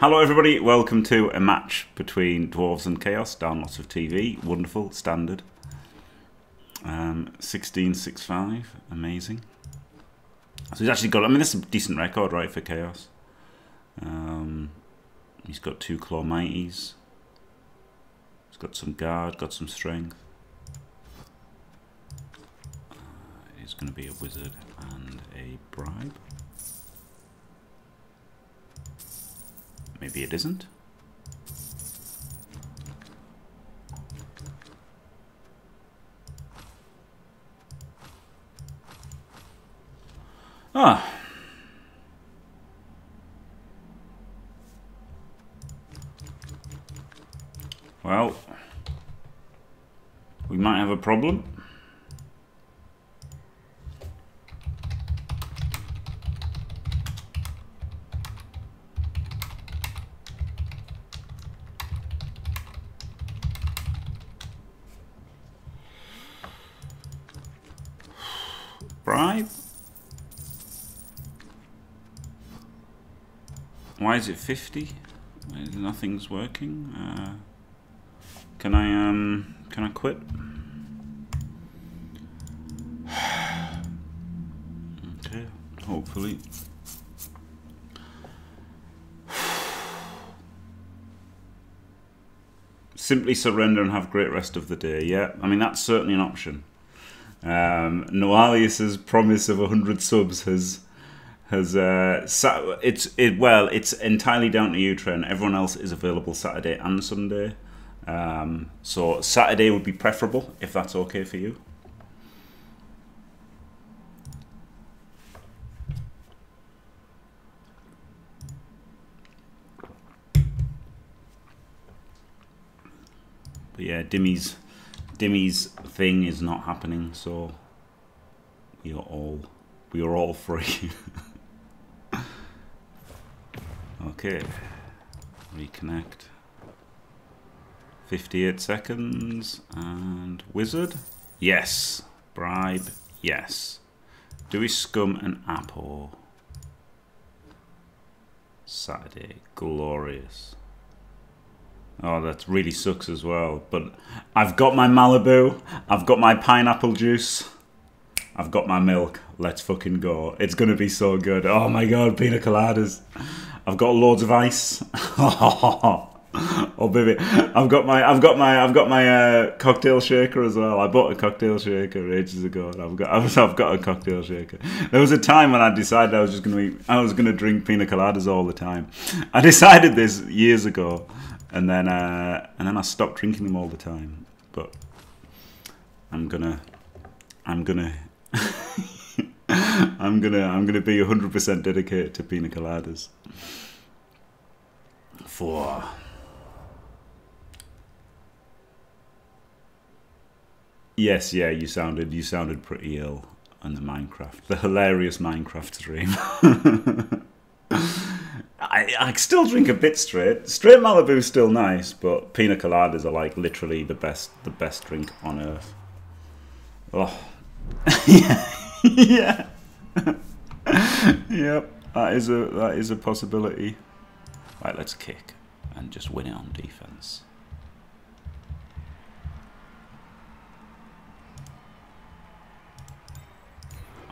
Hello, everybody. Welcome to a match between Dwarves and Chaos. Down lots of TV. Wonderful. Standard. Um, 16.65. Amazing. So he's actually got, I mean, this is a decent record, right, for Chaos. Um, he's got two Claw Mighties. He's got some guard, got some strength. Uh, he's going to be a wizard and a bribe. Maybe it isn't. Ah. Well, we might have a problem. Bribe? Why is it 50? Nothing's working. Uh, can I um can I quit? okay, hopefully. Simply surrender and have great rest of the day. Yeah, I mean that's certainly an option. Um, Noalius's promise of 100 subs has has uh, it's it well it's entirely down to you Trent. Everyone else is available Saturday and Sunday. Um, so Saturday would be preferable if that's okay for you. But yeah Dimmy's Dimmy's thing is not happening so you're all we are all free Okay, reconnect. 58 seconds and wizard. Yes. Bribe. Yes. Do we scum an apple? Saturday. Glorious. Oh, that really sucks as well. But I've got my Malibu. I've got my pineapple juice. I've got my milk. Let's fucking go. It's going to be so good. Oh my god, pina coladas. I've got loads of ice. oh baby, I've got my I've got my I've got my uh, cocktail shaker as well. I bought a cocktail shaker ages ago, and I've got I've, got a cocktail shaker. There was a time when I decided I was just gonna be I was gonna drink pina coladas all the time. I decided this years ago, and then uh, and then I stopped drinking them all the time. But I'm gonna I'm gonna. I'm gonna I'm gonna be 100% dedicated to pina coladas. For yes, yeah, you sounded you sounded pretty ill on the Minecraft, the hilarious Minecraft stream. I, I still drink a bit straight. Straight Malibu's still nice, but pina coladas are like literally the best the best drink on earth. Oh, yeah, yeah. yep, that is a that is a possibility. Right, let's kick and just win it on defense.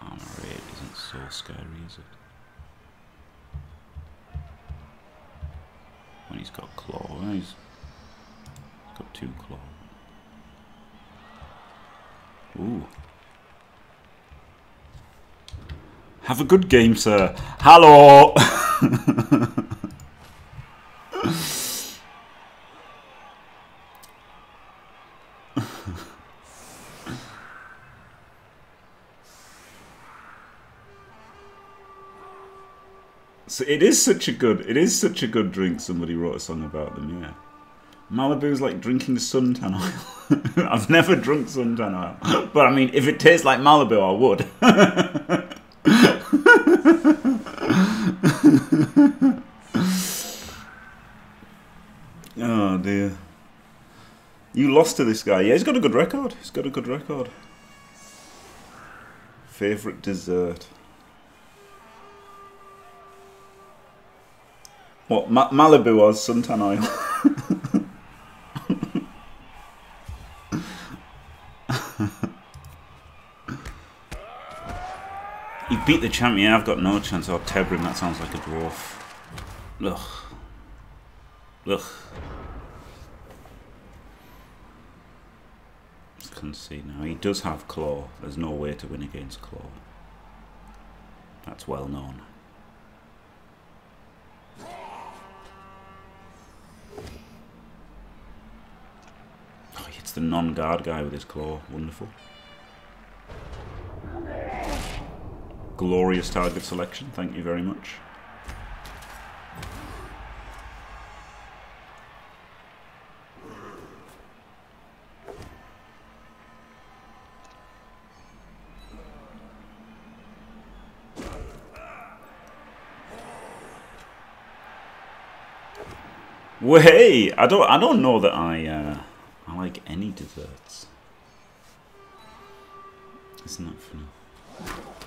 Armor isn't so scary, is it? When he's got claw, he's got two claw. Ooh. Have a good game, sir. Hello! so it is such a good it is such a good drink somebody wrote a song about them yeah Malibu's like drinking suntan oil I've never drunk suntan oil but I mean if it tastes like Malibu I would oh dear. You lost to this guy. Yeah, he's got a good record. He's got a good record. Favorite dessert. What Ma Malibu was suntan oil. beat the champion. I've got no chance. Oh, Tebrim, that sounds like a dwarf. Ugh. Ugh. Can't see now. He does have claw. There's no way to win against claw. That's well known. Oh, hits the non-guard guy with his claw. Wonderful. Glorious target selection. Thank you very much. Well, hey, I don't, I don't know that I. Uh, I like any desserts. Isn't that funny?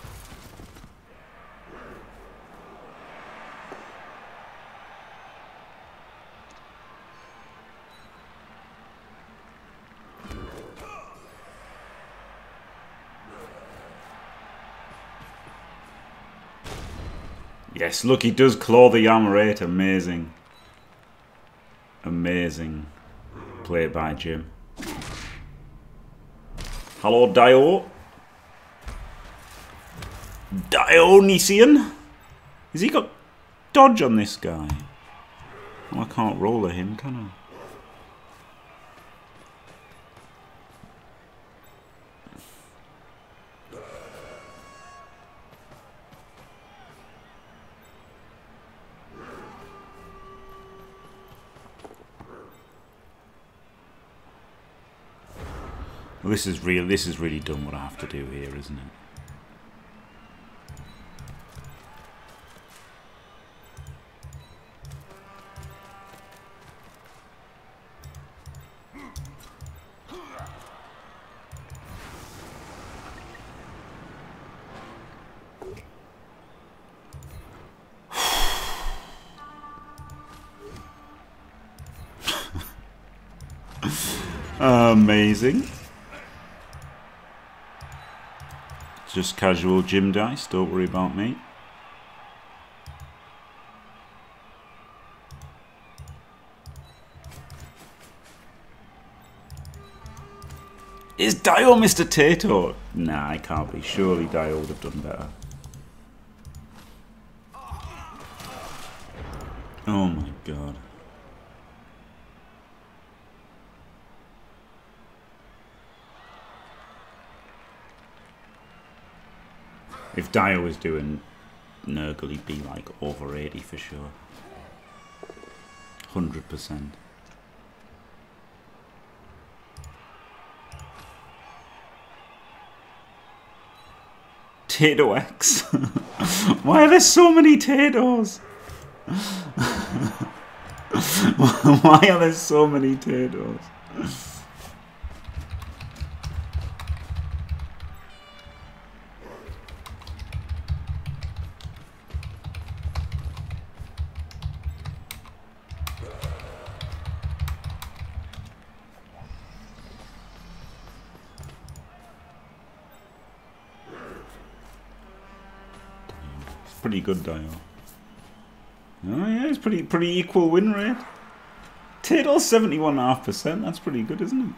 Yes, look, he does claw the Yamarate. Amazing. Amazing play by Jim. Hello, Dio. Dionysian? Has he got dodge on this guy? Well, I can't roll at him, can I? This is real. This is really done what I have to do here, isn't it? Amazing. Just casual Jim dice, don't worry about me. Is Dio Mr. Tato? Nah, I can't be. Surely Dio would have done better. Oh my god. If Dio was doing Nurgle, he'd be like over 80 for sure. 100%. Tato X. Why are there so many Tatos? Why are there so many Tatos? Pretty good Dio. Oh yeah, it's pretty pretty equal win rate. Tiddle seventy one and a half percent. That's pretty good, isn't it?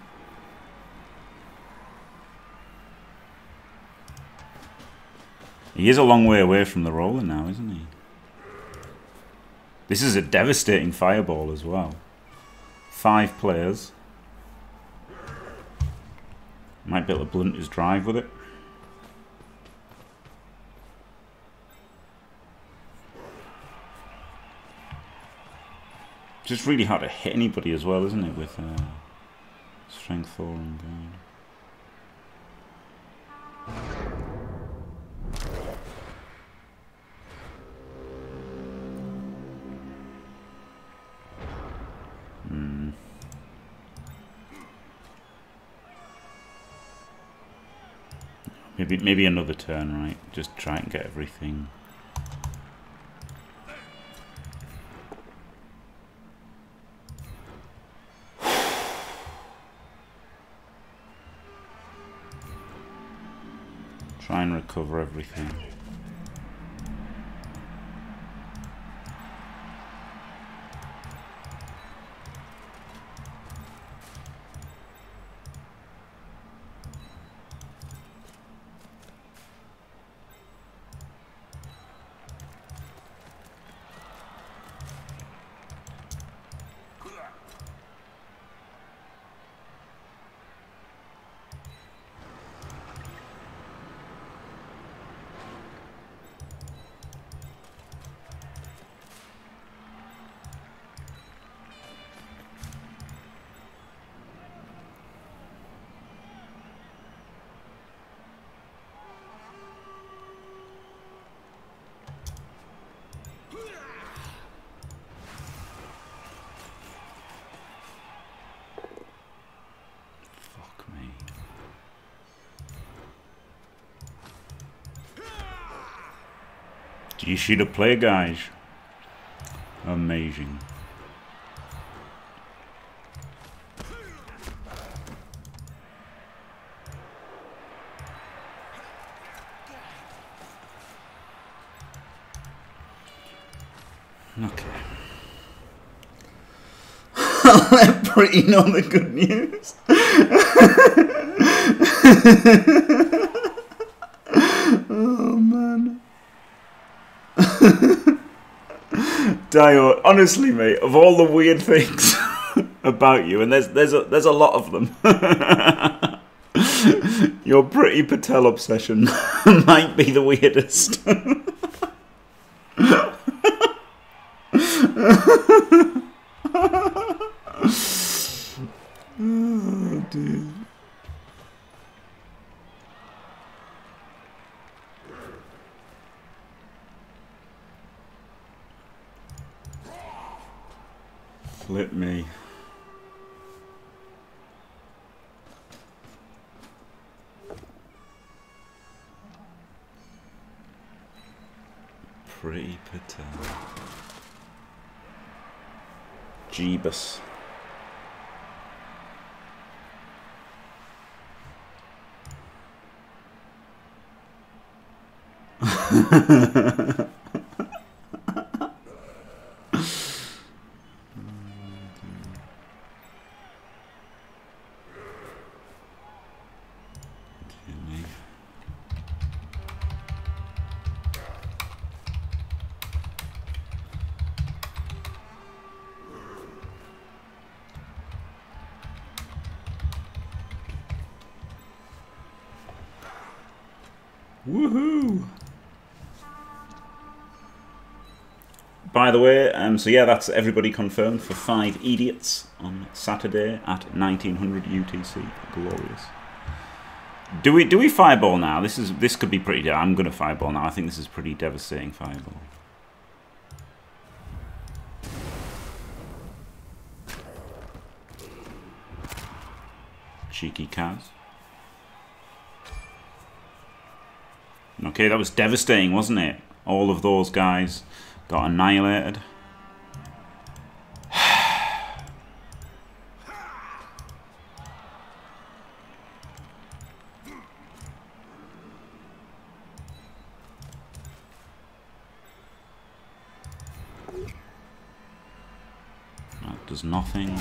He is a long way away from the roller now, isn't he? This is a devastating fireball as well. Five players. Might be able to blunt his drive with it. Just really hard to hit anybody as well, isn't it, with uh, strength 4 and guard. Hmm. Maybe maybe another turn, right? Just try and get everything everything. You should play, guys. Amazing. Okay. Let Priti know the good news. oh man. Dio, honestly, mate, of all the weird things about you, and there's there's a there's a lot of them. Your Priti Patel obsession might be the weirdest. oh, dude. Flip me. Priti Patel. Jeebus. By the way, um, so yeah, that's everybody confirmed for five idiots on Saturday at 1900 UTC. Glorious. Do we do we fireball now? This is this could be pretty. I'm gonna fireball now. I think this is pretty devastating fireball. Cheeky cas. Okay, that was devastating, wasn't it? All of those guys got annihilated. Nothing.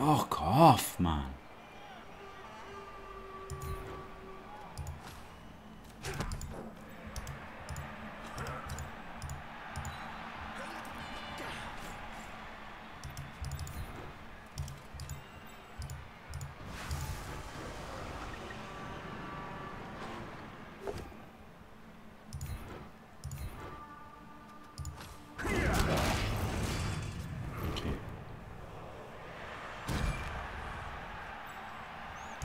Fuck off, man.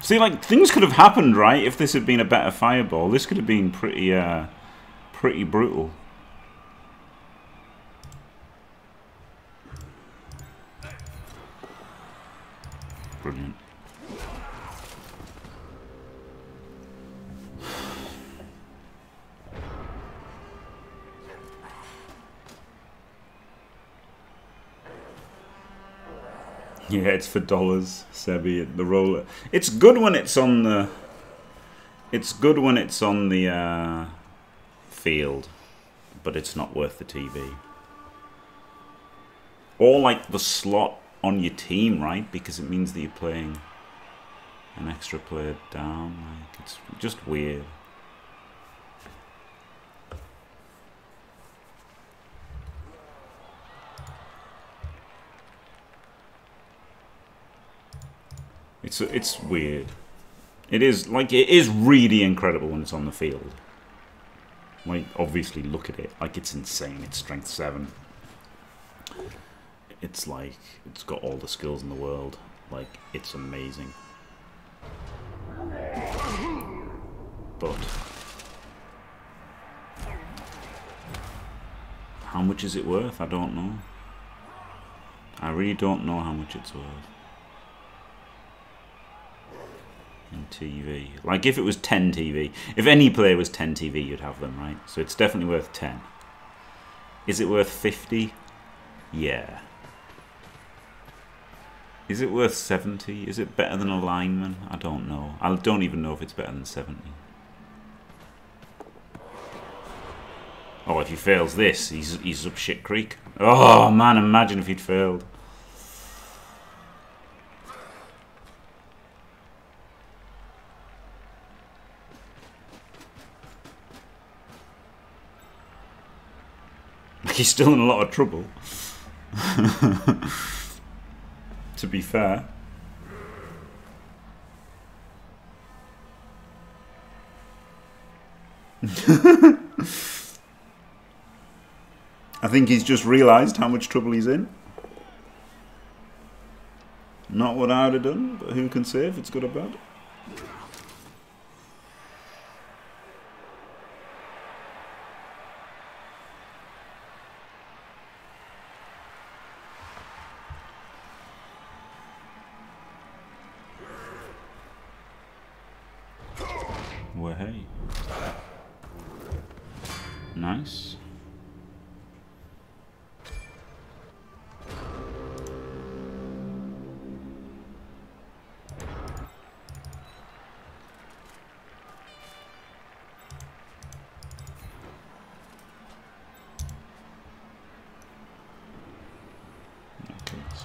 See, like, things could have happened, right, if this had been a better fireball. This could have been pretty, uh, pretty brutal. It's for dollars, Sebi. The roller. It's good when it's on the. It's good when it's on the uh, field, but it's not worth the TV. Or like the slot on your team, right? Because it means that you're playing an extra player down. Like it's just weird. It's it's weird. It is like it is really incredible when it's on the field. Like obviously look at it. Like it's insane. It's strength seven. It's like it's got all the skills in the world. Like it's amazing. But how much is it worth? I don't know. I really don't know how much it's worth. In TV. Like if it was 10 TV, if any player was 10 TV, you'd have them, right? So it's definitely worth 10. Is it worth 50? Yeah. Is it worth 70? Is it better than a lineman? I don't know. I don't even know if it's better than 70. Oh, if he fails this, he's, he's up shit creek. Oh, man, imagine if he'd failed. he's still in a lot of trouble. to be fair. I think he's just realised how much trouble he's in. Not what I would have done, but who can say if it's good or bad?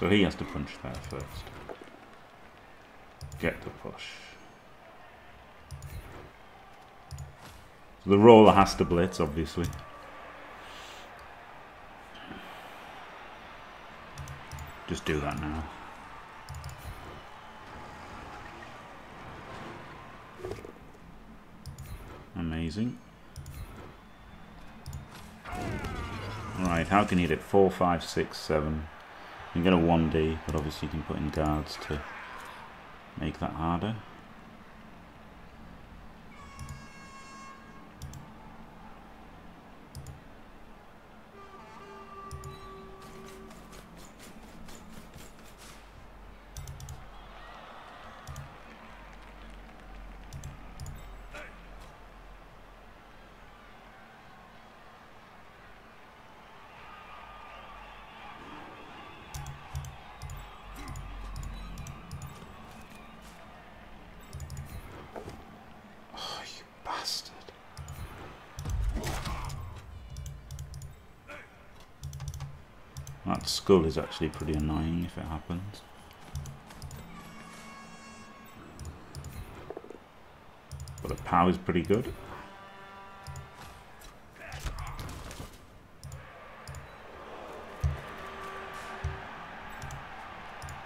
So he has to punch that first. Get the push. So the roller has to blitz, obviously. Just do that now. Amazing. Right, how can he hit it? Four, five, six, seven. You can get a 1D, but obviously you can put in guards to make that harder. Skull is actually pretty annoying if it happens. But the power is pretty good.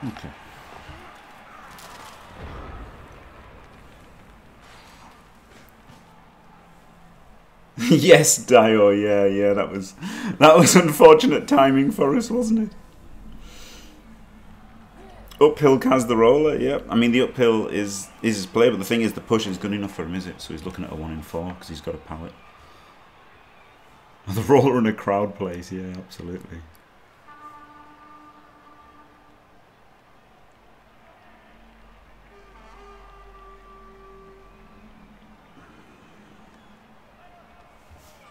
Okay. yes, Dio. Yeah, yeah. That was that was unfortunate timing for us, wasn't it? Uphill has the roller, yep. I mean, the uphill is is his play, but the thing is, the push is good enough for him, is it? So he's looking at a 1 in 4 because he's got a pallet. The roller in a crowd place, yeah, absolutely.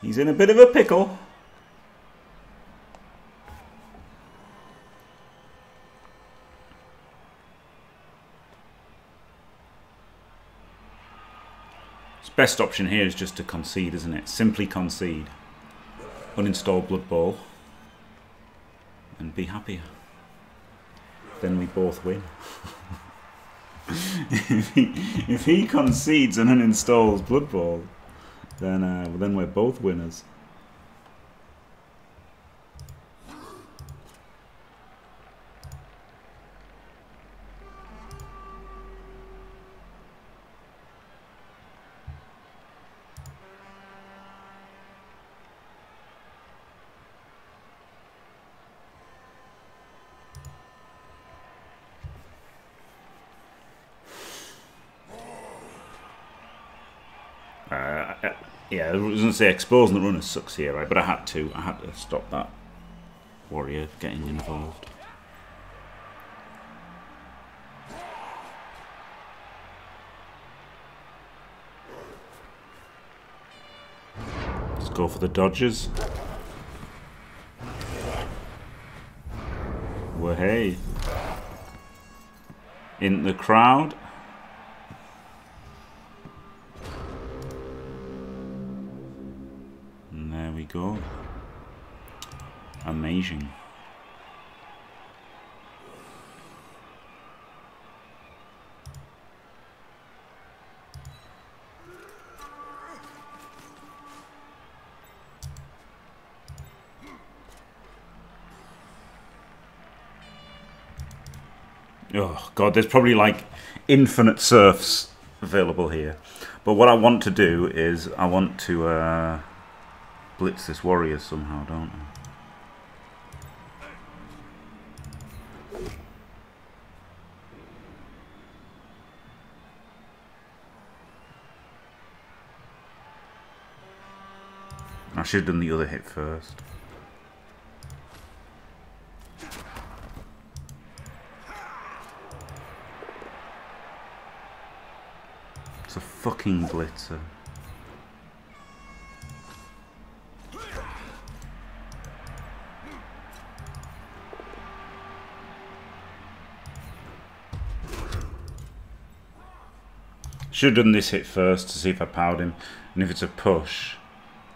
He's in a bit of a pickle. Best option here is just to concede, isn't it? Simply concede. Uninstall Blood Bowl. And be happier. Then we both win. if, he, if he concedes and uninstalls Blood Bowl, then uh, then we're both winners. Yeah, I was going to say exposing the runner sucks here, right? But I had to. I had to stop that warrior getting involved. Let's go for the dodges. Well, hey. In the crowd. Amazing. Oh god, there's probably like infinite surfs available here. But what I want to do is I want to uh, blitz this warrior somehow, don't I? I should have done the other hit first. It's a fucking blitzer. Should have done this hit first to see if I powered him. And if it's a push,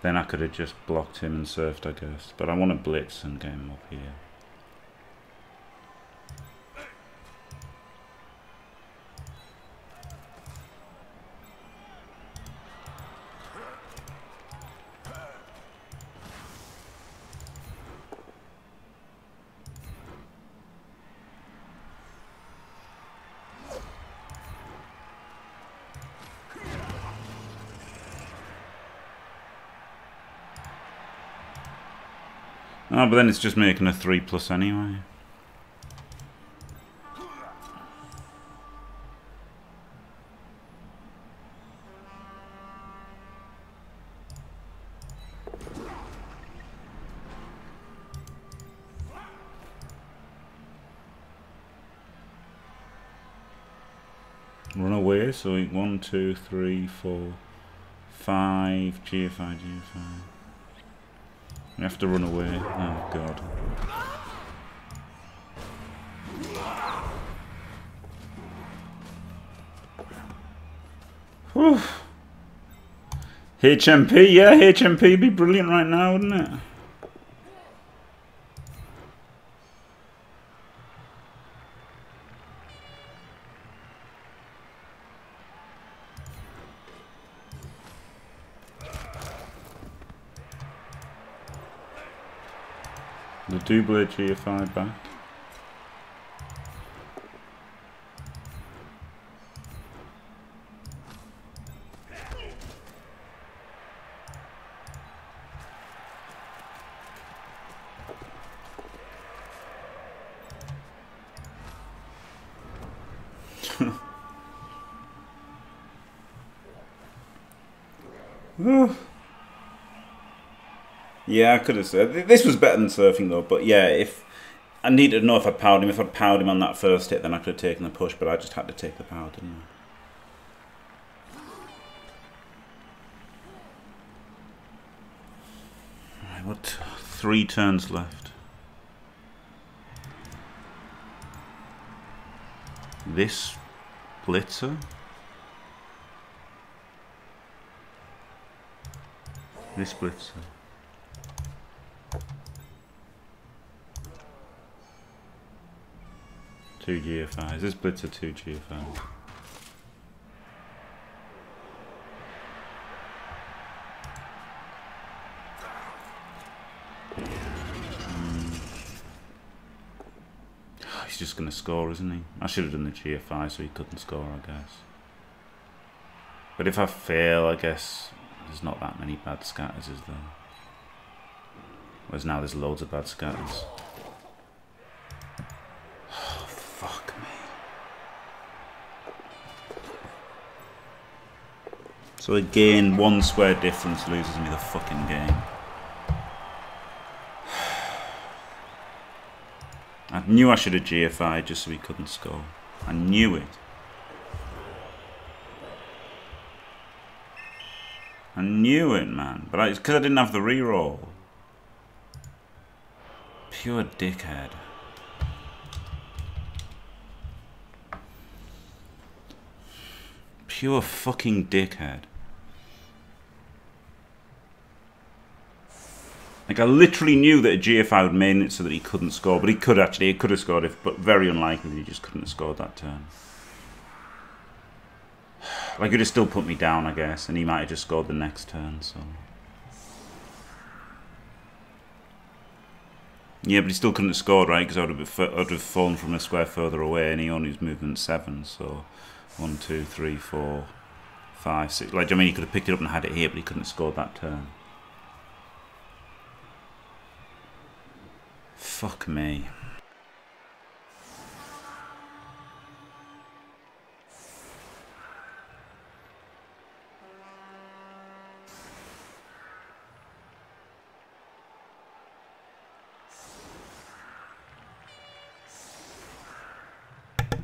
then I could have just blocked him and surfed, I guess. But I want to blitz and get him up here. Oh, but then it's just making a 3 plus anyway. Run away, so one, two, three, four, five, GFI, GFI. We have to run away. Oh, God. Whew. HMP, yeah, HMP be brilliant right now, wouldn't it? Double GFI back. Yeah, I could have said this was better than surfing though. But yeah, if I needed to know if I powered him, if I'd powered him on that first hit, then I could have taken the push. But I just had to take the power, didn't I? what? Three turns left. This blitzer. This blitzer. Two GFIs. This blitzer two GFIs. Hmm. he's just going to score, isn't he? I should have done the GFI so he couldn't score, I guess. But if I fail, I guess there's not that many bad scatters, is there? Whereas now there's loads of bad scatters. So again, one square difference loses me the fucking game. I knew I should have GFI just so he couldn't score. I knew it. I knew it, man. But it's because I didn't have the reroll. Pure dickhead. Pure fucking dickhead. Like I literally knew that a GFI would main it so that he couldn't score, but he could actually, he could have scored if, but very unlikely he just couldn't have scored that turn. Like he'd have still put me down, I guess, and he might have just scored the next turn. So. Yeah, but he still couldn't have scored, right? Because I would have, I would have fallen from a square further away, and he only was movement seven. So, one, two, three, four, five, six. Like I mean, he could have picked it up and had it here, but he couldn't have scored that turn. Fuck me.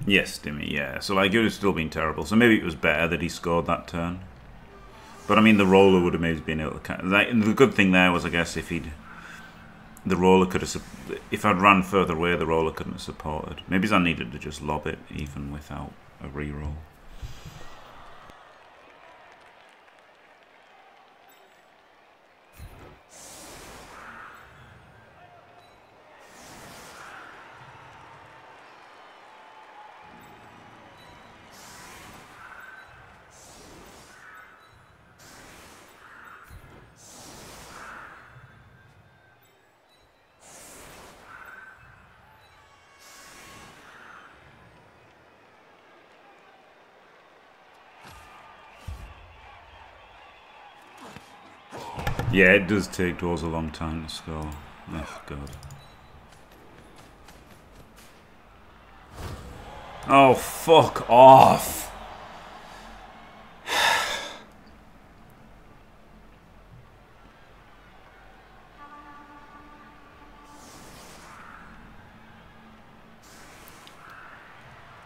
Yes, Dimmy, yeah. So, like, it would have still been terrible. So maybe it was better that he scored that turn. But, I mean, the roller would have maybe been able to... Like, the good thing there was, I guess, if he'd the roller could have. If I'd run further away, the roller couldn't have supported. Maybe I needed to just lob it even without a re-roll. Yeah, it does take Dawes a long time to score. Oh, God. Oh, fuck off!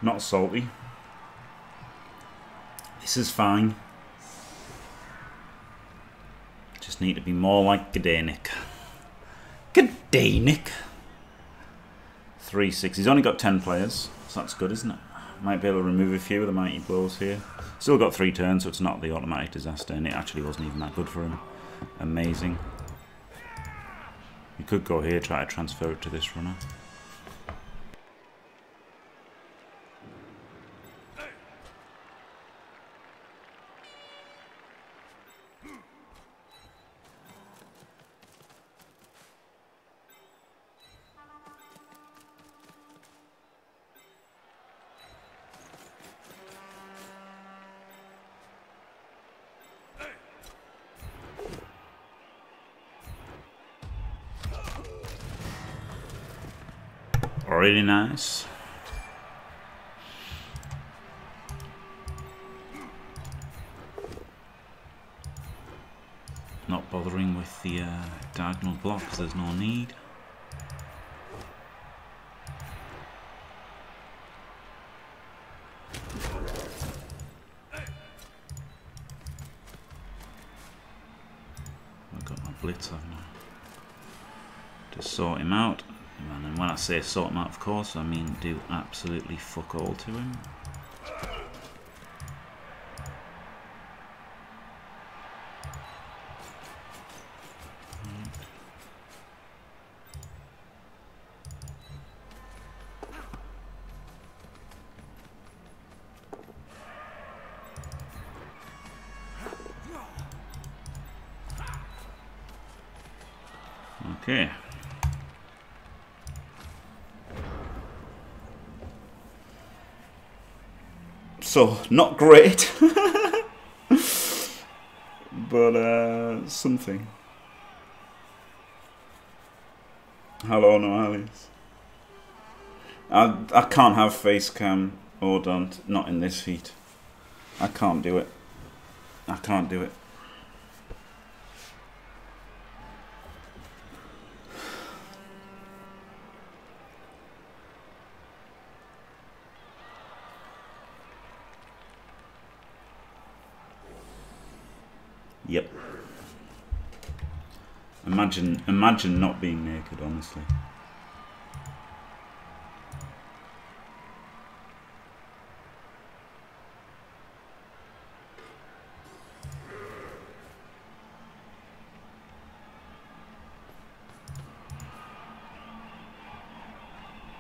Not salty. This is fine just need to be more like Gdanik. Gdanik! 3-6. He's only got 10 players, so that's good, isn't it? Might be able to remove a few of the mighty blows here. Still got three turns, so it's not the automatic disaster, and it actually wasn't even that good for him. Amazing. You could go here, try to transfer it to this runner. Really nice. not bothering with the uh, diagonal blocks, there's no need. I've got my blitz, haven't I? To sort him out. And when I say sort him out, of course, I mean do absolutely fuck all to him. Okay. So, not great. but, uh, something. Hello, no Alice. I, I can't have face cam or don't, not in this heat. I can't do it. I can't do it. Yep. Imagine, not being naked, honestly.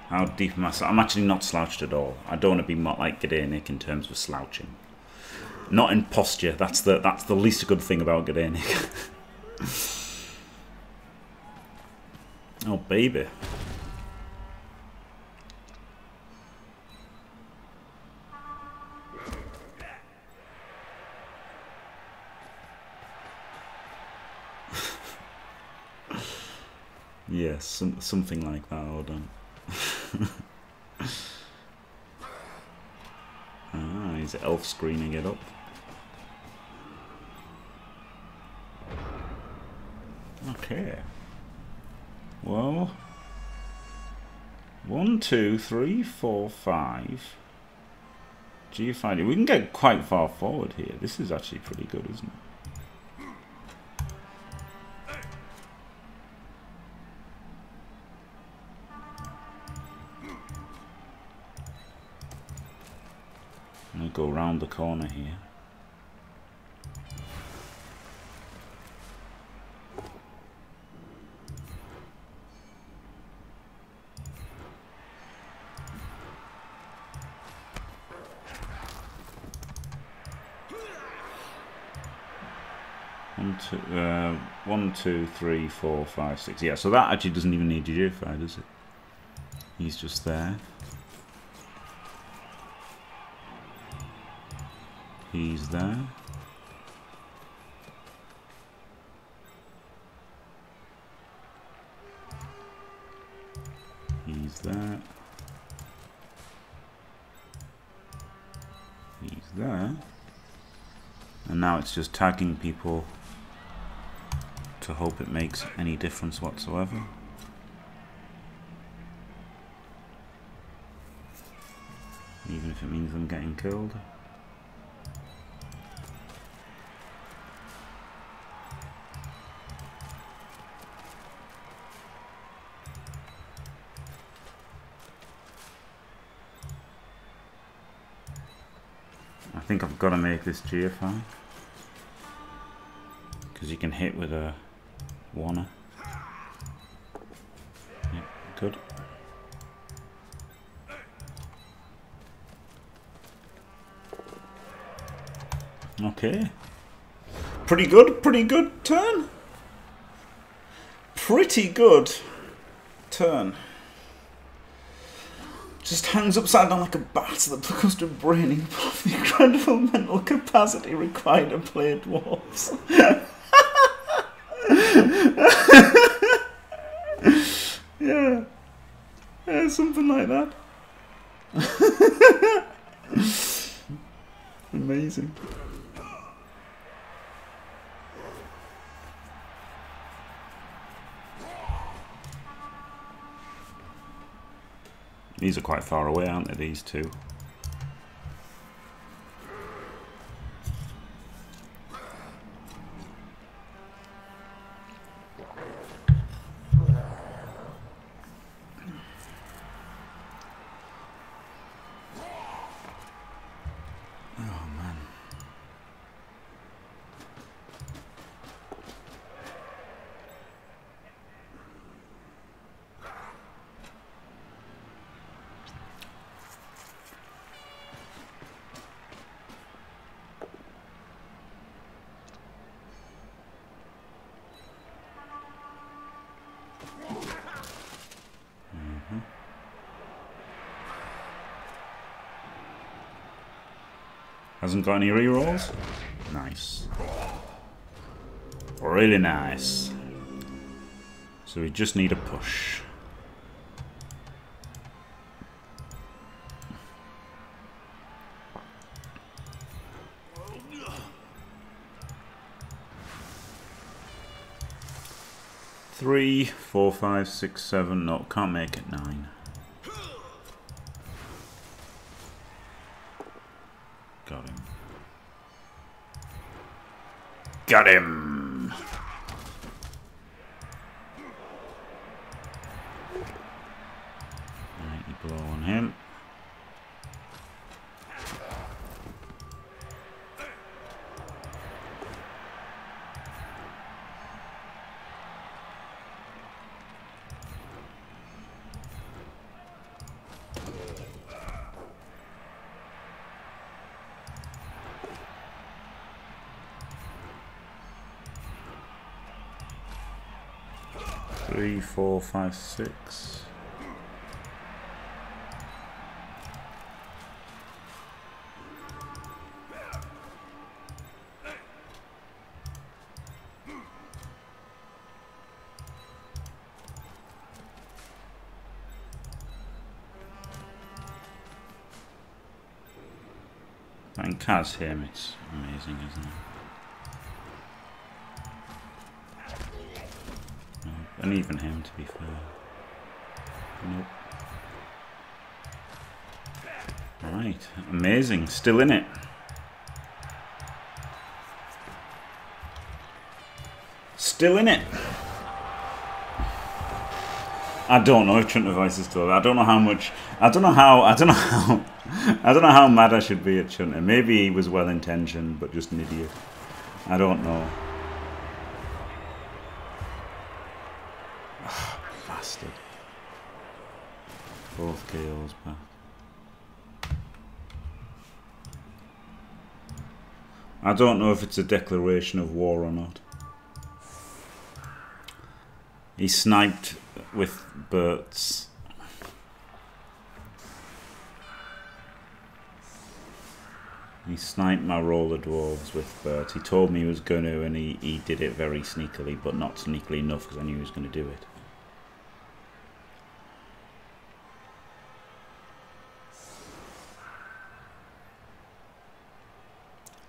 How deep am I? I'm actually not slouched at all. I don't want to be like Gdanik in terms of slouching. Not in posture. That's the that's the least good thing about Gdanik. baby. yes, some, something like that. Hold on. ah, he's elf screening it up. Okay. Well, one, two, three, four, five. GFID. We can get quite far forward here. This is actually pretty good, isn't it? Go around the corner here. two, uh, one, two, three, four, five, six. Yeah, so that actually doesn't even need to GFI, does it? He's just there. He's there. He's there. He's there. And now it's just tagging people to hope it makes any difference whatsoever. Even if it means them getting killed. I think I've got to make this GFI because you can hit with a Warner. Yep, good. Okay. Pretty good, pretty good turn. Pretty good turn. Just hangs upside down like a bat, the goes to braining above the incredible mental capacity required to play dwarves. like that? Amazing. These are quite far away, aren't they, these two? Hasn't got any rerolls? Nice. Really nice. So we just need a push. Three, four, five, six, seven. No, can't make it nine. Got him. Right, blow on him. three, four, five, six. And cas him, it's amazing, isn't it? And even him, to be fair. Nope. Right, amazing. Still in it. Still in it. I don't know if Vice is still. I don't know how much. I don't know how. I don't know how. I don't know how mad I should be at Chunter. Maybe he was well intentioned, but just an idiot. I don't know. Back. I don't know if it's a declaration of war or not. He sniped with Bert's. He sniped my roller dwarves with Bert. He told me he was going to and he, he did it very sneakily, but not sneakily enough because I knew he was going to do it.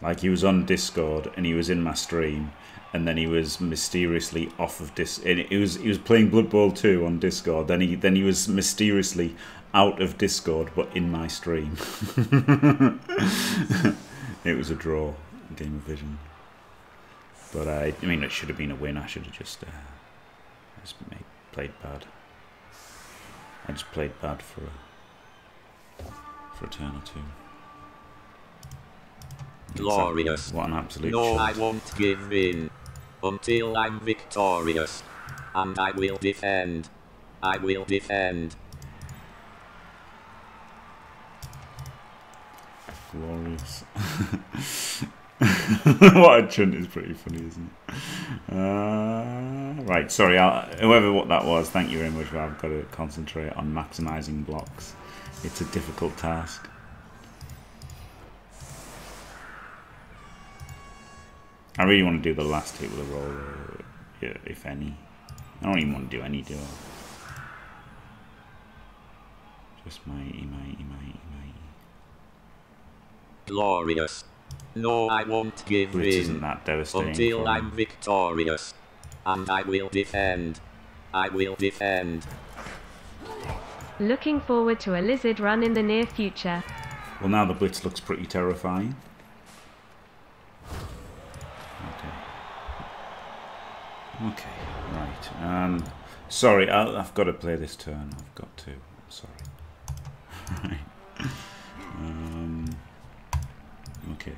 Like he was on Discord and he was in my stream, and then he was mysteriously off of dis. It was he was playing Blood Bowl 2 on Discord. Then he then he was mysteriously out of Discord, but in my stream. it was a draw, game of vision. But I, I mean, it should have been a win. I should have just, uh, just made, played bad. I just played bad for a, for a turn or two. Glorious. What an absolute No, shot. I won't give in. Until I'm victorious. And I will defend. I will defend. Glorious. what a chunt is pretty funny, isn't it? Uh, right, sorry, I'll, whoever what that was, thank you very much. I've got to concentrate on maximising blocks. It's a difficult task. I really want to do the last hit with a roller, uh, if any. I don't even want to do any, do I? Just my, my, my, my. Glorious. No, I won't give Which in. isn't that devastating Until I'm victorious. And I will defend. I will defend. Looking forward to a lizard run in the near future. Well, now the blitz looks pretty terrifying. Okay. Right. Um, sorry, i have got to play this turn. I've got to. Sorry. right. Um, okay.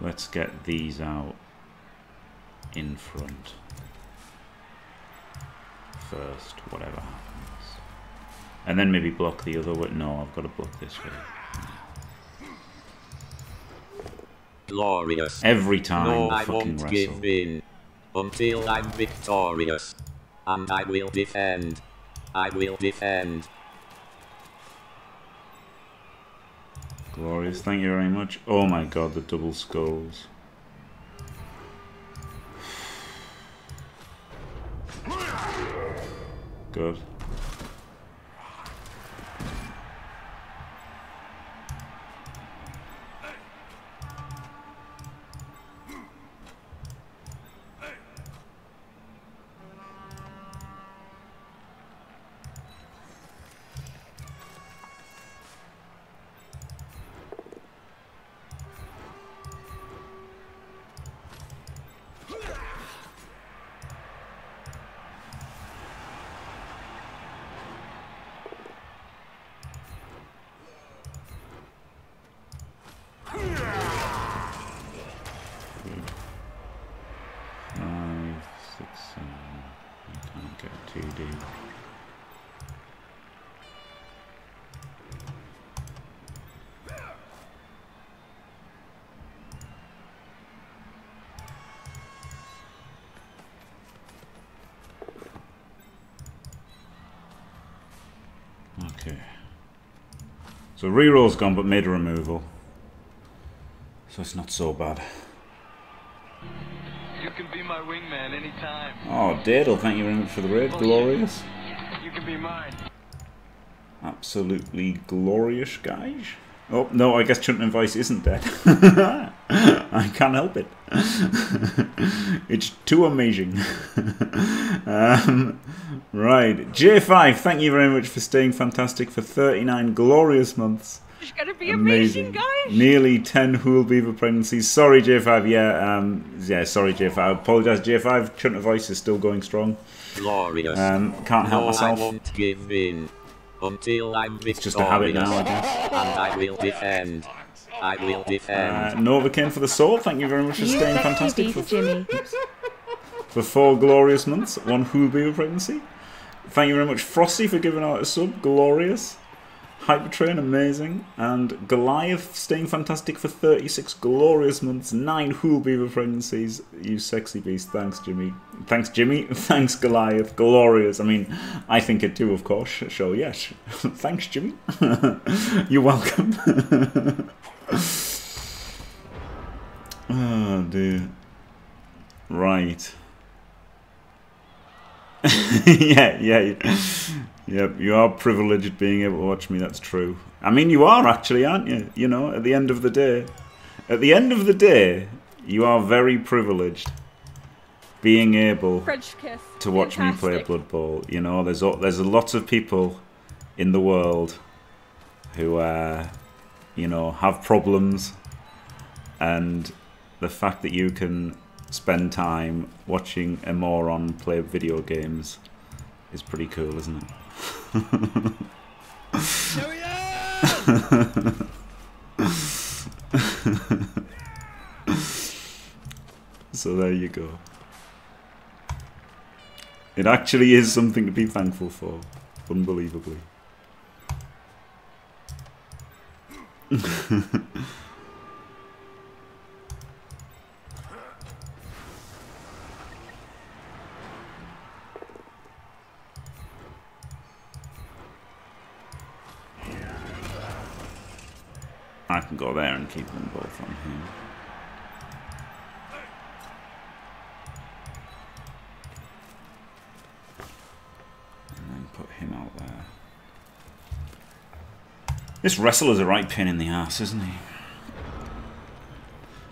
Let's get these out in front first, whatever happens. And then maybe block the other way. No, I've got to block this way. Glorious. Every time, no, I won't wrestle. give in until I'm victorious. And I will defend. I will defend. Glorious, thank you very much. Oh my god, the double skulls. Good. Five, six, seven. I can't get too deep. Okay. So reroll's gone, but made a removal. So it's not so bad. You can be my wingman anytime. Oh, Daedal, thank you very much for the raid. Oh, glorious. You can be mine. Absolutely glorious, guys. Oh, no, I guess Chunton Vice isn't dead. I can't help it. it's too amazing. um, right. J5, thank you very much for staying fantastic for 39 glorious months. It's gonna be amazing, guys. Nearly 10 Hool Beaver pregnancies. Sorry, J5. Yeah, um, yeah, sorry, J5. I apologise, J5. Chunton Voice is still going strong. Glorious. Um, can't help no, myself. I won't give in until I'm victorious. It's just a habit now, I guess. And I will defend. I will defend. Uh, Novakin for the soul. Thank you very much for You staying fantastic for, Jimmy. for four glorious months. One Hool Beaver pregnancy. Thank you very much, Frosty, for giving out a sub. Glorious. Hypertrain, amazing. And Goliath staying fantastic for 36 glorious months. Nine Hool Beaver pregnancies. You sexy beast. Thanks, Jimmy. Thanks, Jimmy. Thanks, Goliath. Glorious. I mean, I think it too, of course. So, yes. Thanks, Jimmy. You're welcome. oh, dear. Right. yeah, yeah. Yep, you are privileged being able to watch me, that's true. I mean, you are actually, aren't you? You know, at the end of the day. At the end of the day, you are very privileged being able to watch me play Fantastic. Blood Bowl. You know, there's a- there's a lot of people in the world who, uh, you know, have problems, and the fact that you can spend time watching a moron play video games is pretty cool, isn't it? so there you go. It actually is something to be thankful for, unbelievably. I can go there and keep them both on here. And then put him out there. This wrestler's a right pin in the ass, isn't he?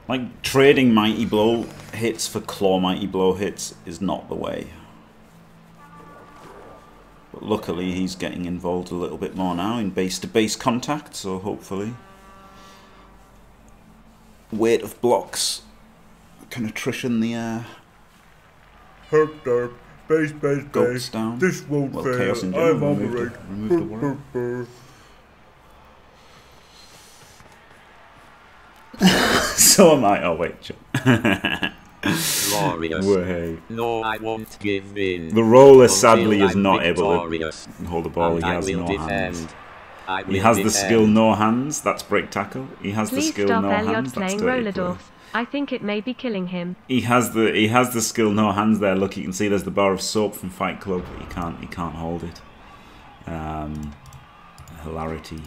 Like, trading Mighty Blow hits for Claw Mighty Blow hits is not the way. But luckily he's getting involved a little bit more now in base-to-base contact, so hopefully weight of blocks can attrition the uh, Herp derp. Base, base, base. down. This won't well, fail. chaos in I'm general. on the Remove, the, remove the Burr, worry. burr, burr. so am I. Oh wait, John. Glorious. Way. No, I won't give in. The roller sadly is I'm not able to hold the ball. And He I has will no defend. hands. I He has the defend. skill no hands. That's break tackle. He has the skill stop no Elliot hands. That's playing dirty roller play. I think it may be killing him. He has the he has the skill no hands there. Look, you can see there's the bar of soap from Fight Club. But he can't he can't hold it. Um, hilarity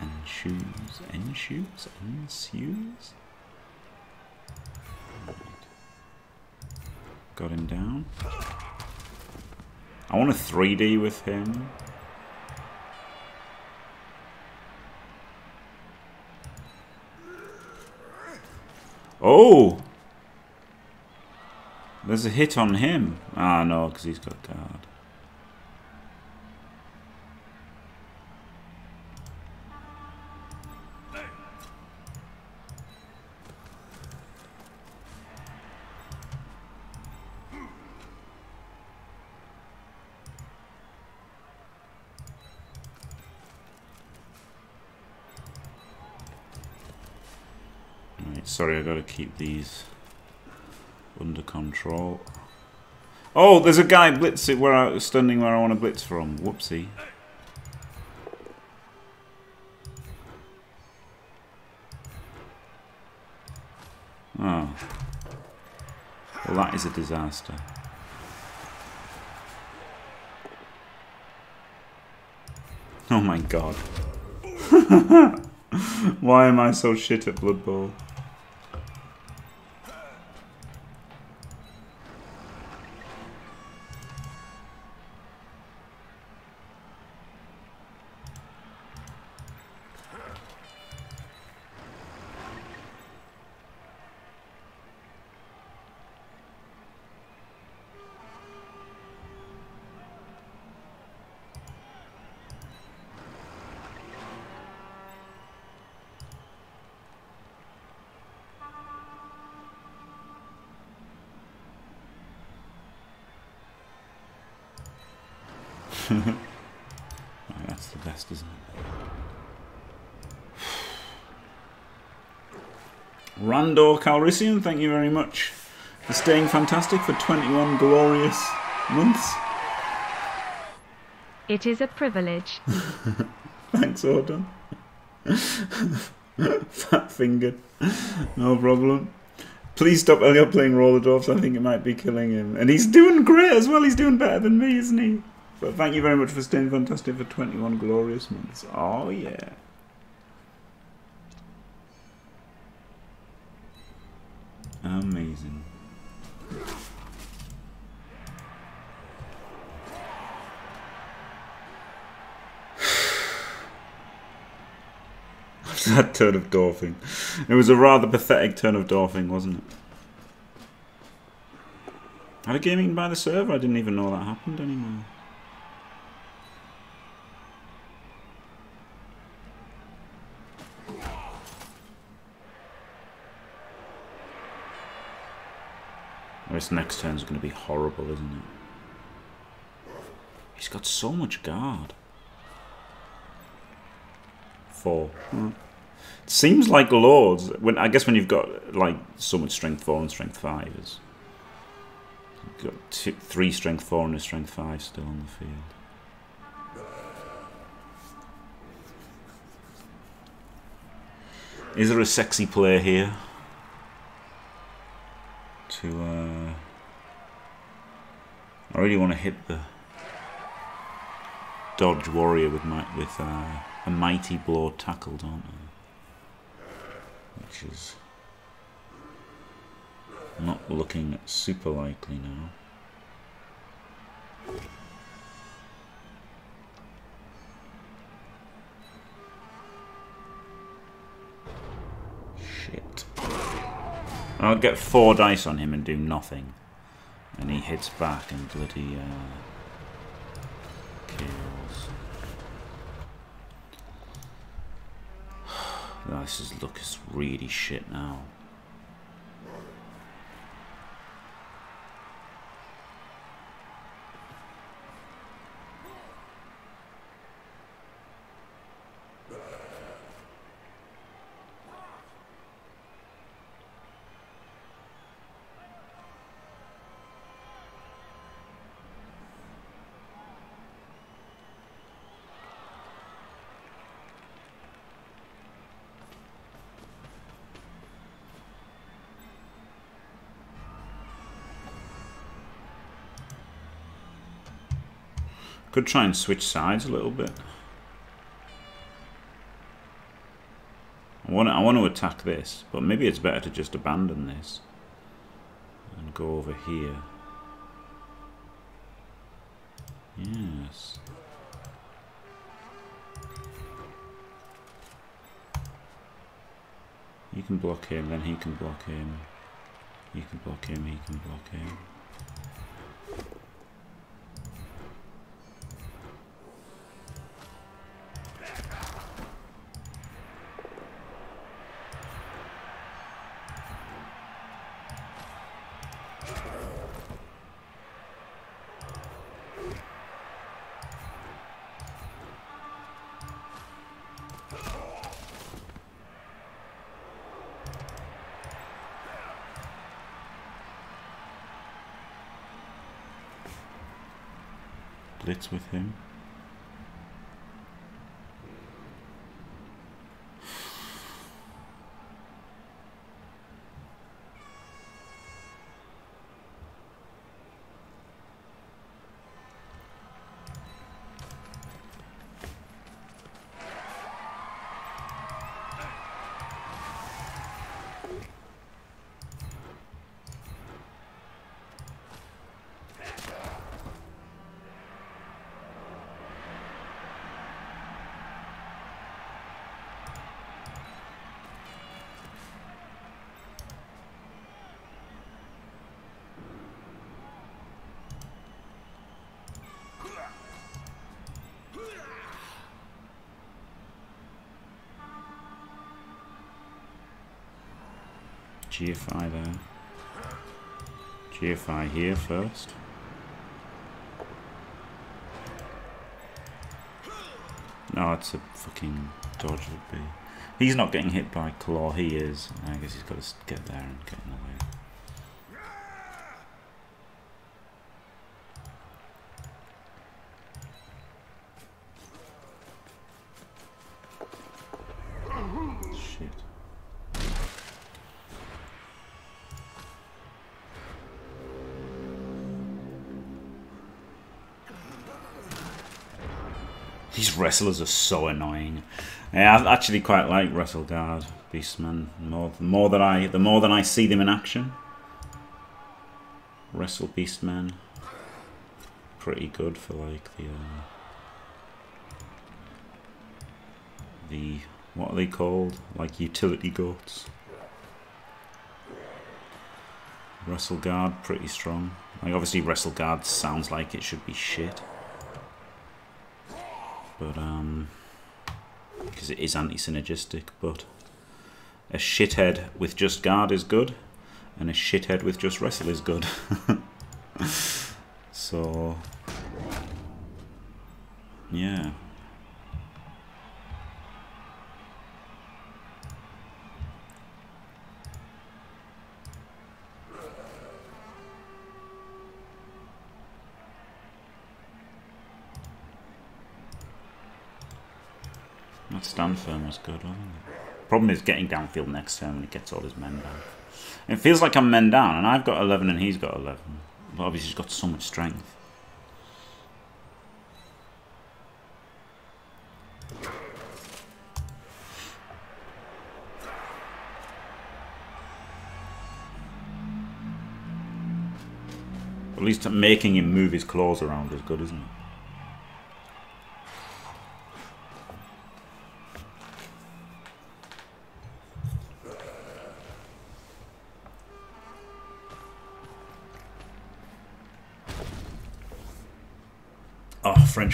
ensues ensues ensues. Got him down. I want a 3D with him. Oh! There's a hit on him. Ah, no, because he's got guard. Right, sorry, I gotta keep these under control. Oh, there's a guy blitzing where I standing where I want to blitz from. Whoopsie. Oh. Well, that is a disaster. Oh my god. Why am I so shit at Blood Bowl? Oh, that's the best, isn't it? Randor Calrissian, thank you very much for staying fantastic for 21 glorious months. It is a privilege. Thanks, Odin. Fat fingered. No problem. Please stop Elliot playing roller dwarfs. I think it might be killing him. And he's doing great as well. He's doing better than me, isn't he? But thank you very much for staying fantastic for 21 glorious months. Oh, yeah. Amazing. that turn of Dorfing. It was a rather pathetic turn of Dorfing, wasn't it? Had a eaten by the server? I didn't even know that happened anymore. This next turn's going to be horrible, isn't it? He's got so much guard. Four. It seems like loads. When I guess when you've got like so much strength four and strength five is. You've got two, three strength four and a strength five still on the field. Is there a sexy player here? To uh, I really want to hit the dodge warrior with my with uh, a mighty blow tackle, don't I? Which is not looking super likely now. I'll get four dice on him and do nothing. And he hits back and bloody uh, kills. this is, look is really shit now. Could try and switch sides a little bit. I want to, I want to attack this, but maybe it's better to just abandon this and go over here. Yes. You can block him, then he can block him. You can block him, he can block him. GFI there. GFI here first. No, it's a fucking dodge would be. He's not getting hit by claw, he is. I guess he's got to get there and get in the way. Wrestlers are so annoying. Yeah, I actually quite like WrestleGuard Beastman more. More than I, the more than I see them in action. Wrestle Beastman, pretty good for like the uh, the what are they called? Like utility goats. WrestleGuard, pretty strong. Like obviously wrestle WrestleGuard sounds like it should be shit but um, it is anti-synergistic, but a shithead with just guard is good, and a shithead with just wrestle is good. so, yeah. That stand firm was good, wasn't it? Problem is getting downfield next turn when he gets all his men down. It feels like I'm men down, and I've got 11 and he's got 11. But obviously he's got so much strength. At least making him move his claws around is good, isn't it?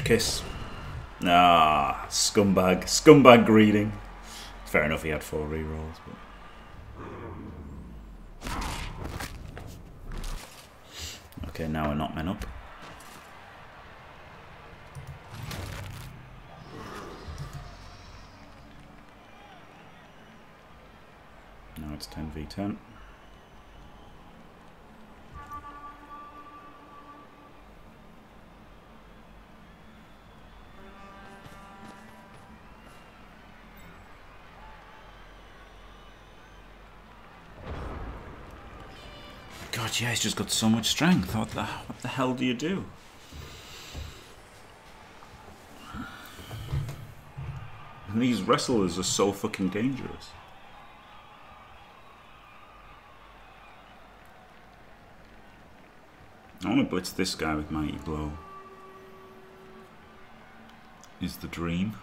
Kiss. Ah, scumbag. Scumbag greeting. fair enough, he had four rerolls, but. Okay, now we're not men up. Now it's 10v10. Yeah, he's just got so much strength. What the, what the hell do you do? And these wrestlers are so fucking dangerous. I want to blitz this guy with Mighty Blow. Is the dream.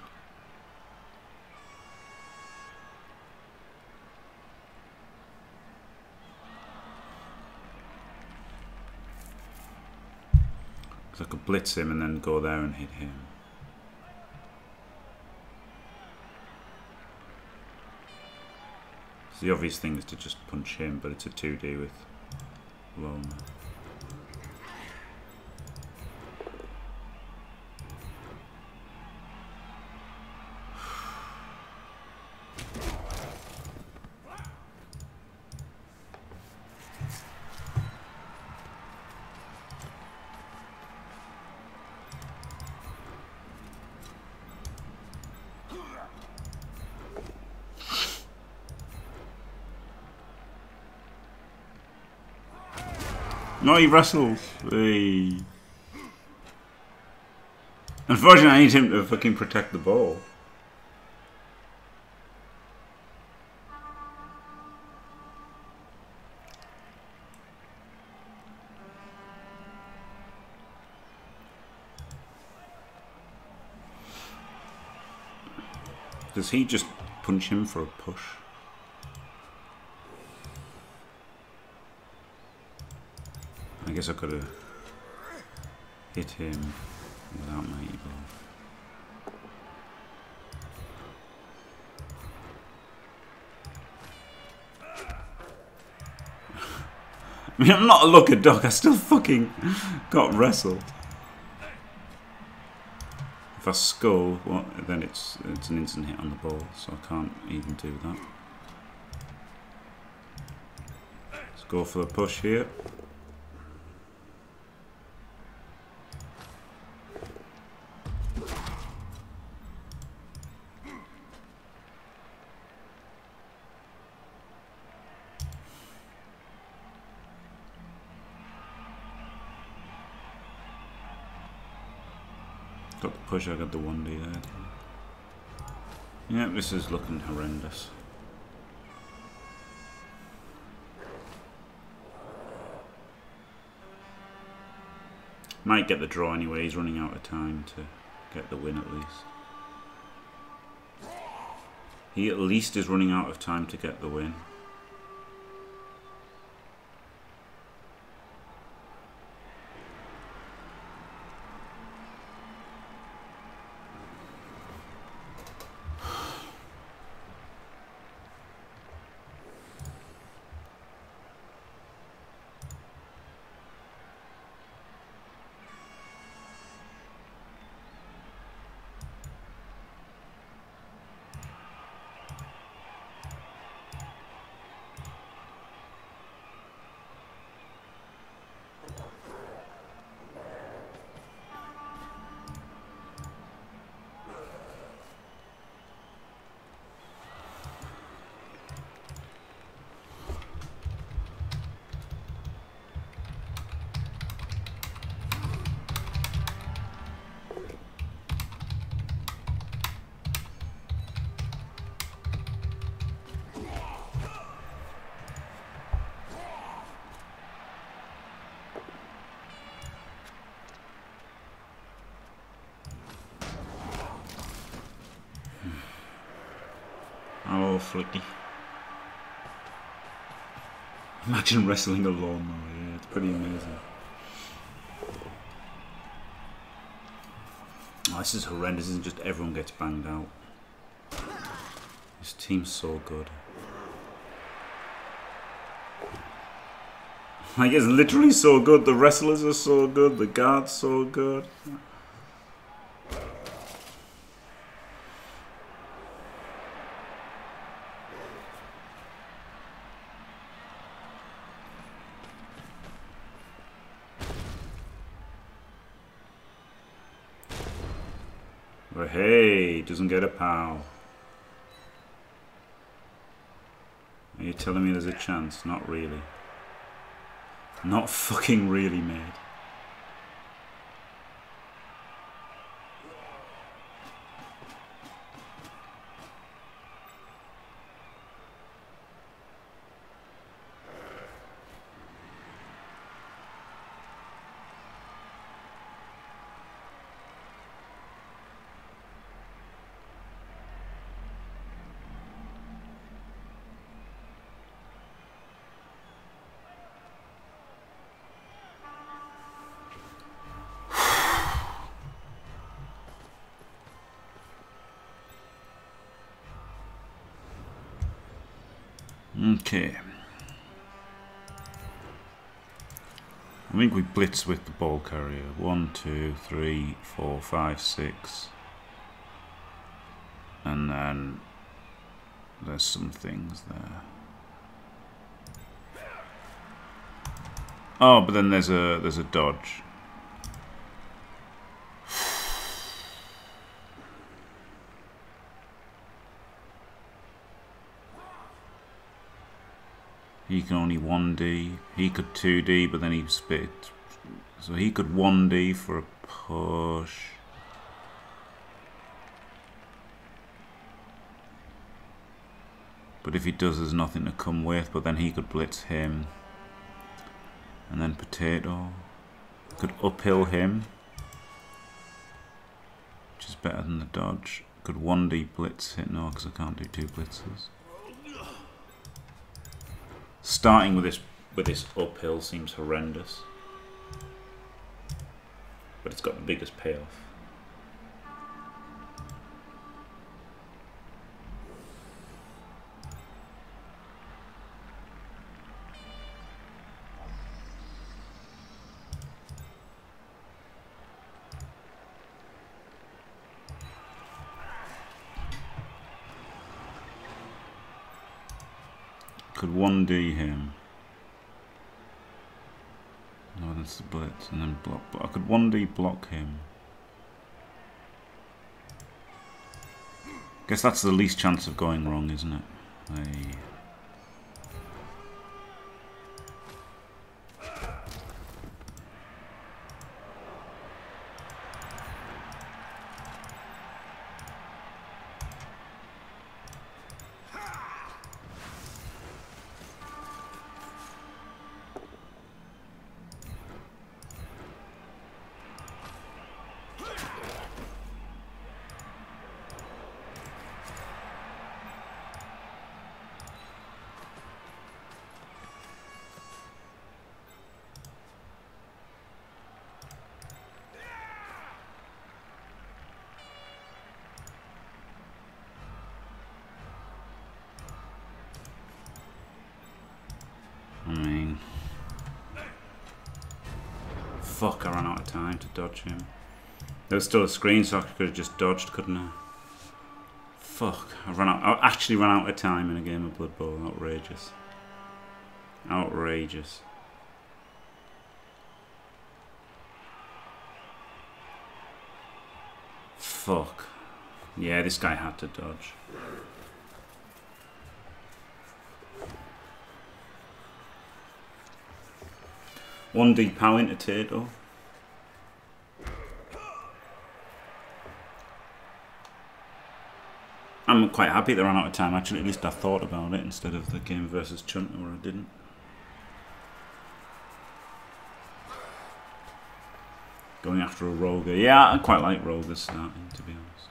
Because I could blitz him and then go there and hit him. So the obvious thing is to just punch him, but it's a 2D with Loma. No, he wrestles. Hey. Unfortunately, I need him to fucking protect the ball. Does he just punch him for a push? Guess I could have hit him without my evil. I mean, I'm not a looker dog. I still fucking got wrestled. If I skull, well, then it's it's an instant hit on the ball, so I can't even do that. Let's go for the push here. Push, I got the 1D there. Yeah, this is looking horrendous. Might get the draw anyway, he's running out of time to get the win at least. He at least is running out of time to get the win. Oh, Flicky. Imagine wrestling a lawnmower, yeah, it's pretty amazing. Oh, this is horrendous, isn't? Just everyone gets banged out. This team's so good. Like, it's literally so good. The wrestlers are so good. The guards so good. But hey, pow. Are you telling me there's a chance? Not really. Not fucking really, mate. Okay. I think we blitz with the ball carrier. One, two, three, four, five, six. And then there's some things there. Oh, but then there's a there's a dodge. He can only 1D. He could 2D, but then he spit. So he could 1D for a push. But if he does, there's nothing to come with. But then he could blitz him. And then Potato. Could uphill him. Which is better than the dodge. Could 1D blitz hit. No, because I can't do two blitzes. Starting with this with this uphill seems horrendous. But it's got the biggest payoff. 1D him. No, that's the blitz, and then block. But I could 1D block him. Guess that's the least chance of going wrong, isn't it? Hey. Fuck, I ran out of time to dodge him. There was still a screen, so I could have just dodged, couldn't I? Fuck, I ran out. I actually ran out of time in a game of Blood Bowl. Outrageous. Outrageous. Fuck. Yeah, this guy had to dodge. One D power into Turtle. I'm quite happy they ran out of time. Actually, at least I thought about it instead of the game versus Chunter where I didn't. Going after a Roger. Yeah, I quite like Roger starting, to be honest.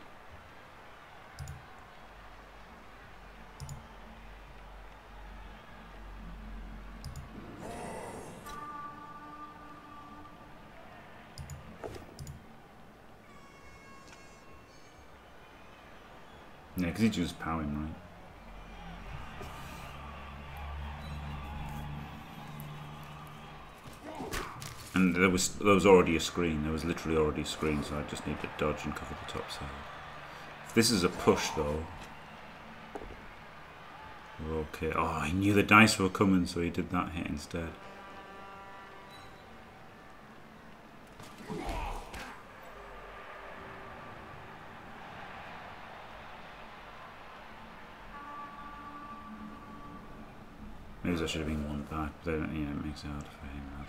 did use power, right? And there was there was already a screen. There was literally already a screen, so I just need to dodge and cover the top side. If this is a push, though, we're okay. Oh, I knew the dice were coming, so he did that hit instead. I should have been one back, but yeah, it makes it hard for him. I.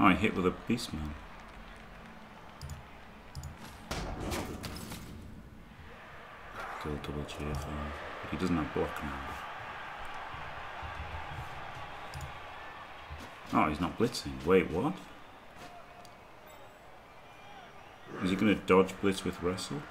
Oh, I hit with a beastman. Still double GFI. He doesn't have block now. Oh, he's not blitzing. Wait, what? Is he going to dodge blitz with wrestle?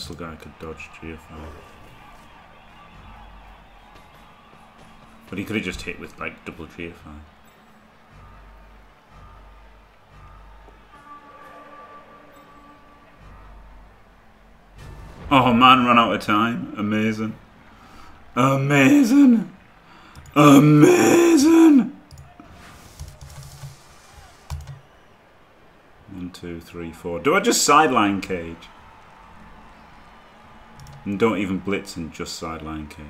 Wrestle guy could dodge GFI. But he could have just hit with like double GFI. Oh man, run out of time. Amazing. Amazing. Amazing. One, two, three, four. Do I just sideline cage? And don't even blitz and just sideline cage.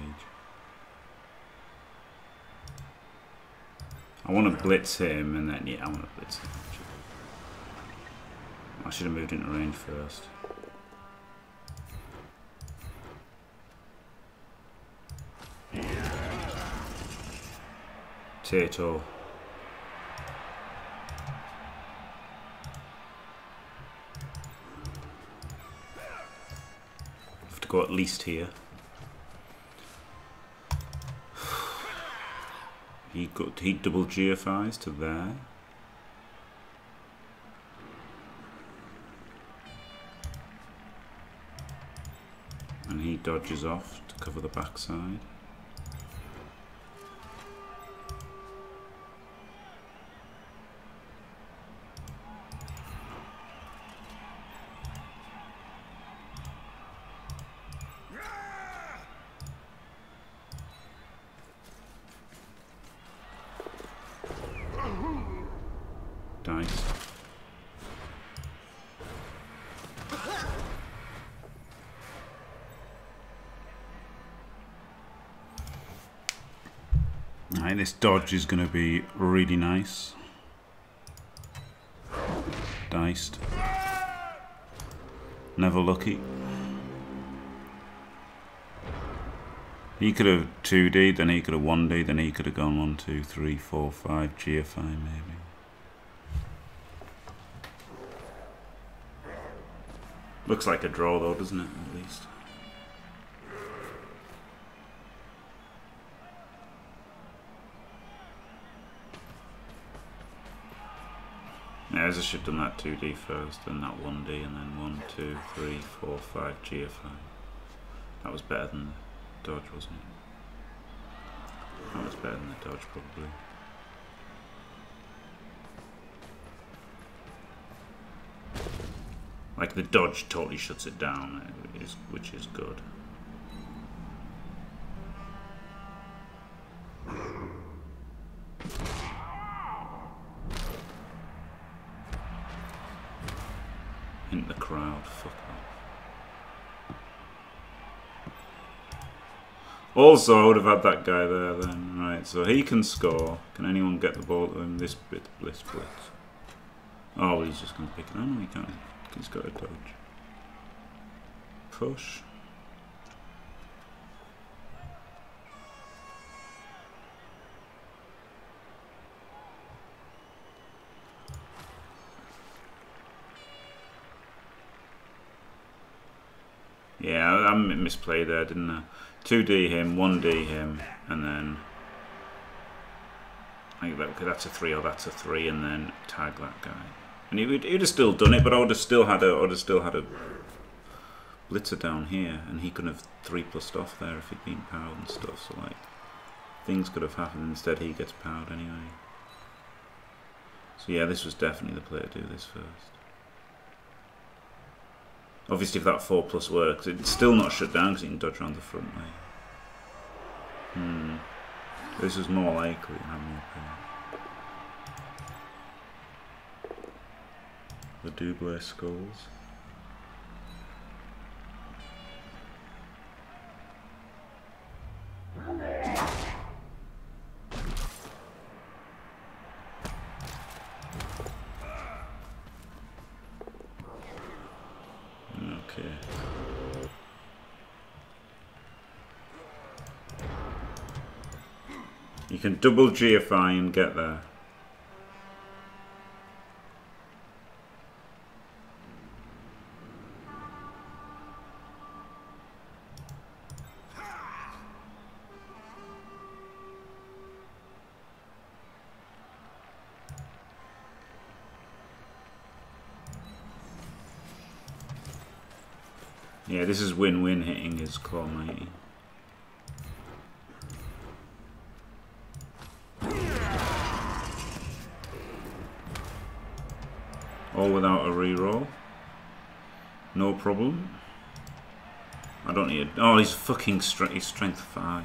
I want to blitz him and then, yeah, I want to blitz him. I should have moved into range first. Tato. Go at least here. He got he double GFIs to there. And he dodges off to cover the backside. Dice. This dodge is going to be really nice. Diced. Never lucky. He could have 2D, then he could have 1D, then he could have gone 1, 2, 3, 4, 5, GFI maybe. Looks like a draw though, doesn't it, at least? I should have done that 2D first, then that 1D, and then 1, 2, 3, 4, 5 GFI. That was better than the dodge, wasn't it? That was better than the dodge, probably. Like the dodge totally shuts it down, which is good. Hint the crowd, fuck off. Also, I would have had that guy there then. Right, so he can score. Can anyone get the ball to him? This bit, blitz, blitz. Oh, he's just going to pick it. Oh, no, he can't. He's got a dodge. Push. Misplayed there, didn't I? 2D him, 1D him, and then... I think okay, that's a 3 or that's a 3, and then tag that guy. And he would, he'd have still done it, but I would have still had a, I would have still had a blitzer down here, and he could have 3 plus off there if he'd been powered and stuff, so like, things could have happened, instead he gets powered anyway. So yeah, this was definitely the play to do this first. Obviously, if that 4 plus works, it's still not shut down because you can dodge around the front way. Hmm. This is more likely, opinion. The Double skulls. Okay. You can double GFI and get there. Yeah, this is win-win hitting his claw mighty. All without a reroll. No problem. I don't need. Oh, he's fucking strength. He's strength five.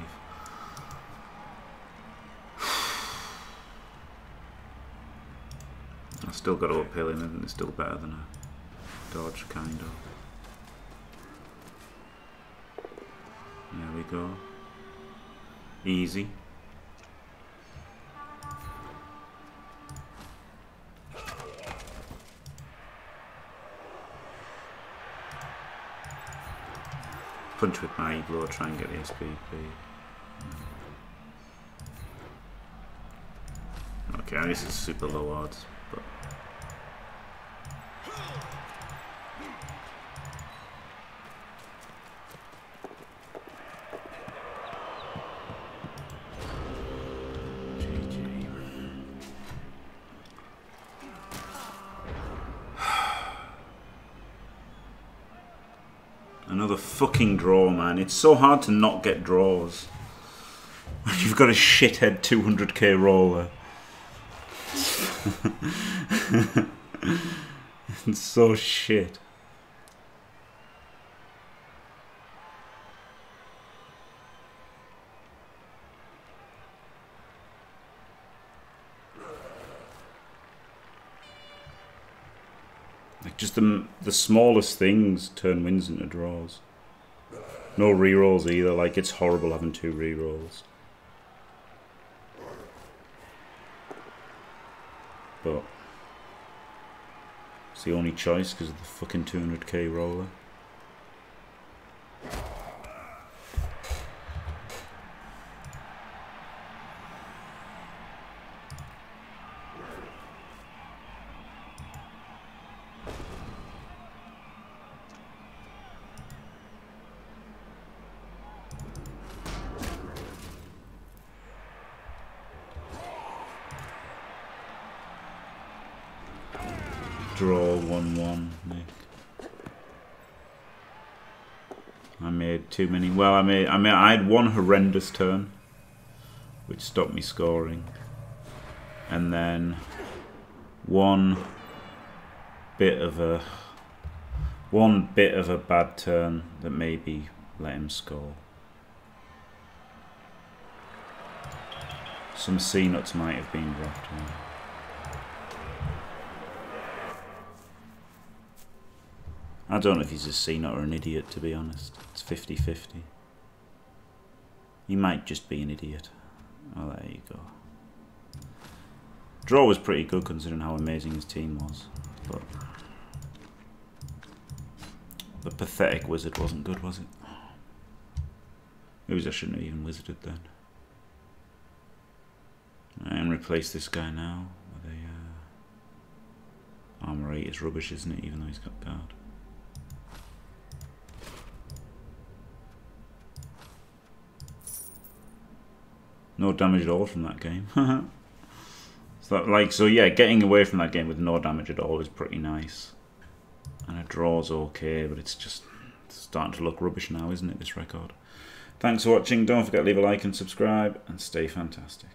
I still got to uphill him, and it's still better than a dodge, kind of. There we go. Easy. Punch with my blow, try and get the SPP. Okay, this is super low odds, but GG. Another fucking draw, man. It's so hard to not get draws. You've got a shithead 200k roller. it's so shit. Like just the the smallest things turn wins into draws. No rerolls either. Like it's horrible having two rerolls. But it's the only choice because of the fucking 200k roller. Draw 1-1, Nick. I made too many. Well, I mean, I mean, I had one horrendous turn, which stopped me scoring, and then one bit of a one bit of a bad turn that maybe let him score. Some C nuts might have been dropped. yeah. I don't know if he's a nut or an idiot, to be honest. It's 50 50. He might just be an idiot. Oh, there you go. Draw was pretty good considering how amazing his team was. But the pathetic wizard wasn't good, was it? Maybe I shouldn't have even wizarded then. And replace this guy now with a uh, armor 8 is rubbish, isn't it? Even though he's got guard. No damage at all from that game. so that, like so yeah, getting away from that game with no damage at all is pretty nice. And a draw's okay, but it's just starting to look rubbish now, isn't it, this record? Thanks for watching. Don't forget to leave a like and subscribe, and stay fantastic.